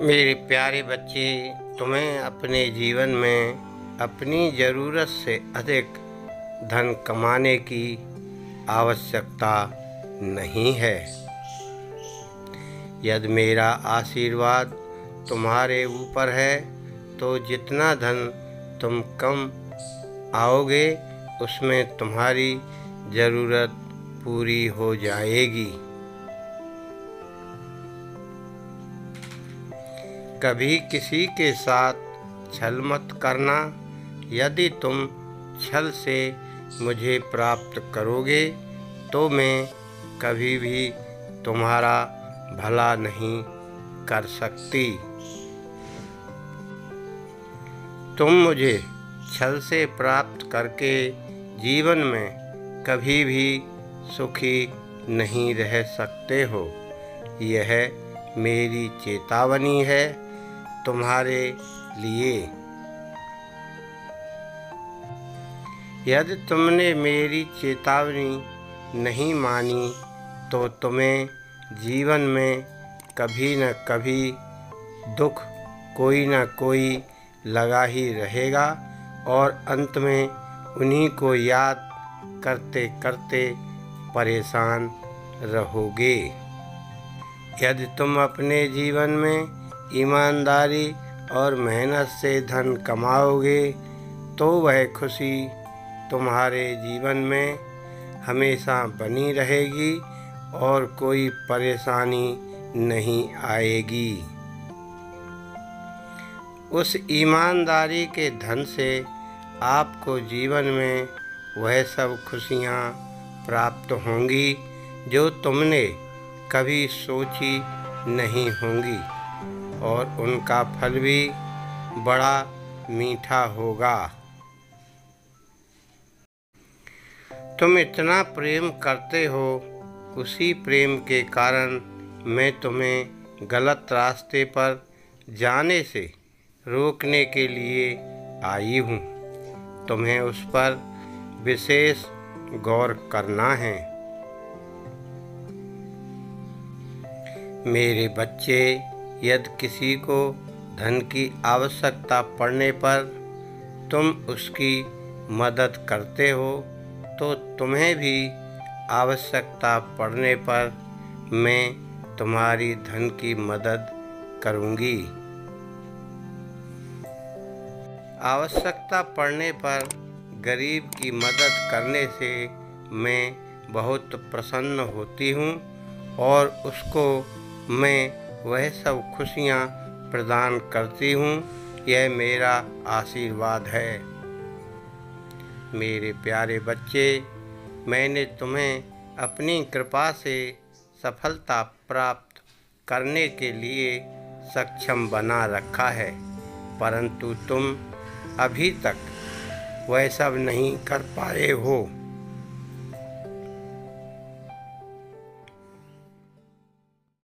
मेरे प्यारे बच्चे, तुम्हें अपने जीवन में अपनी ज़रूरत से अधिक धन कमाने की आवश्यकता नहीं है। यदि मेरा आशीर्वाद तुम्हारे ऊपर है तो जितना धन तुम कम आओगे, उसमें तुम्हारी ज़रूरत पूरी हो जाएगी। कभी किसी के साथ छल मत करना। यदि तुम छल से मुझे प्राप्त करोगे तो मैं कभी भी तुम्हारा भला नहीं कर सकती। तुम मुझे छल से प्राप्त करके जीवन में कभी भी सुखी नहीं रह सकते हो। यह मेरी चेतावनी है। तुम्हारे लिए। यदि तुमने मेरी चेतावनी नहीं मानी तो तुम्हें जीवन में कभी न कभी दुख कोई न कोई लगा ही रहेगा और अंत में उन्हीं को याद करते करते परेशान रहोगे। यदि तुम अपने जीवन में ईमानदारी और मेहनत से धन कमाओगे तो वह खुशी तुम्हारे जीवन में हमेशा बनी रहेगी और कोई परेशानी नहीं आएगी। उस ईमानदारी के धन से आपको जीवन में वह सब खुशियाँ प्राप्त होंगी जो तुमने कभी सोची नहीं होंगी। और उनका फल भी बड़ा मीठा होगा। तुम इतना प्रेम करते हो, उसी प्रेम के कारण मैं तुम्हें गलत रास्ते पर जाने से रोकने के लिए आई हूँ। तुम्हें उस पर विशेष गौर करना है। मेरे बच्चे यदि किसी को धन की आवश्यकता पड़ने पर तुम उसकी मदद करते हो तो तुम्हें भी आवश्यकता पड़ने पर मैं तुम्हारी धन की मदद करूँगी। आवश्यकता पड़ने पर गरीब की मदद करने से मैं बहुत प्रसन्न होती हूँ और उसको मैं वह सब खुशियाँ प्रदान करती हूँ, यह मेरा आशीर्वाद है। मेरे प्यारे बच्चे, मैंने तुम्हें अपनी कृपा से सफलता प्राप्त करने के लिए सक्षम बना रखा है, परंतु तुम अभी तक वह सब नहीं कर पाए हो।